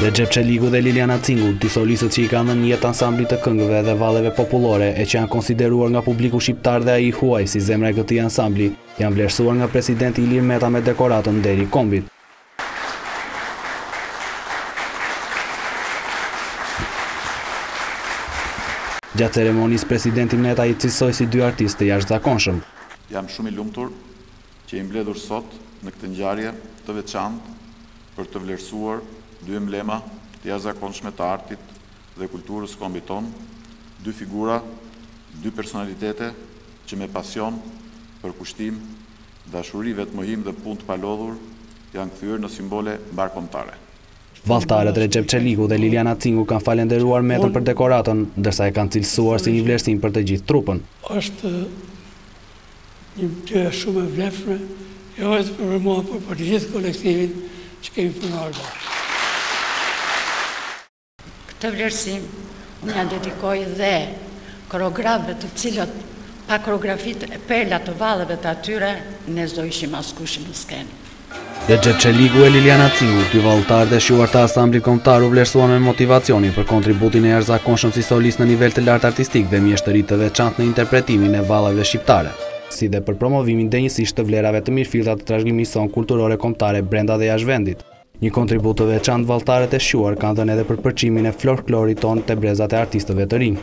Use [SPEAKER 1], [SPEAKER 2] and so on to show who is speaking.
[SPEAKER 1] Rexhep Çeliku dhe Liliana Cingu, dy solistët që i kanë dhënë jetë ansamblit të këngëve dhe valleve popullore, e që janë konsideruar nga publiku shqiptar dhe ai huaj si zemra e këtij ansambli, janë vlerësuar nga presidenti Ilir Meta me dekoratën Nderi i Kombit. Gjatë ceremonisë presidenti Meta i cilësoi si dy artistë të jashtëzakonshëm.
[SPEAKER 2] Jam shumë i lumtur që i mbledhur sot në këtë ngjarje të veçantë për të vlerësuar dy emblema të jashtëzakonshme të artit dhe kulturës së kombit tonë, dy figura, dy personalitete që me pasion, përkushtim, dashuri, vetëmohim dhe punë të palodhur janë kthyer në simbole mbarëkombëtare.
[SPEAKER 1] Valltarët Rexhep Çeliku dhe Liliana Cingu kanë falenderuar Metën për dekoratën, ndërsa e kanë cilësuar si një vlerësim për të gjithë trupën.
[SPEAKER 3] Është Një gjë shumë e vlefshme, jo vetëm për mua, por për të gjithë kolektivin që kemi punuar bashkë.
[SPEAKER 4] Këtë vlerësim unë ia dedikoj dhe koreografëve të cilët pa koreografitë e perla të valleve të atyre ne s'do ishim askush në skenë.
[SPEAKER 1] Rexhep Çeliku e Liliana Cingu, dy valltarët e shquar të Ansamblit Kombëtar u vlerësuan me motivacionin për kontributin e jashtëzakonshëm si solistë në nivel të lartë artistik dhe mjeshtëri të veçantë në interpretimin e valleve shqiptare, si dhe për promovimin denjësisht të vlerave të mirëfillta të trashëgimisë sonë kulturore kombëtare brenda dhe jashtë vendit. Një kontribut të veçantë valltarët e shquar kanë dhënë edhe për përçimin e folklorit tonë te brezat e artistëve të rinj.